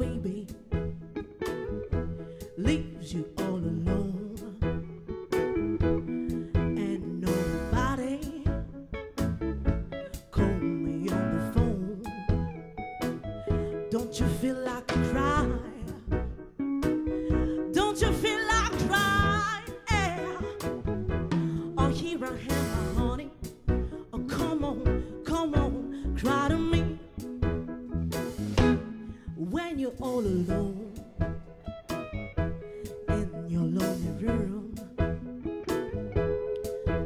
baby leaves you all alone, and nobody call me on the phone. Don't you feel like crying? Don't you feel like crying? Yeah. Oh, here I am. you're all alone in your lonely room,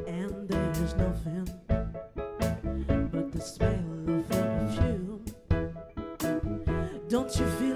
and there's nothing but the smell of perfume. Don't you feel?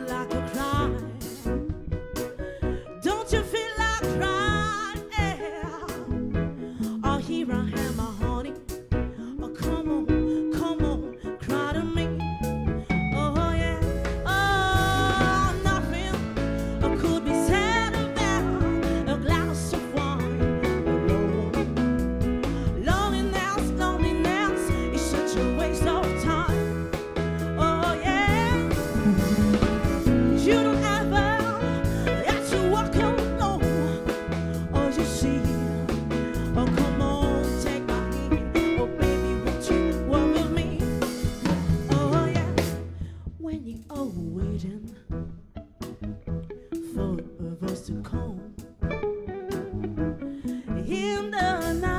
when you're waiting for a voice to come in the night.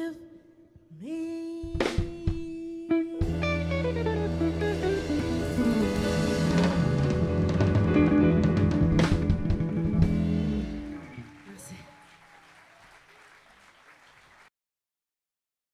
with me.